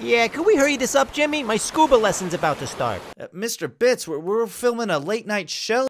Yeah, can we hurry this up, Jimmy? My scuba lesson's about to start. Uh, Mr. Bits, we're, we're filming a late night show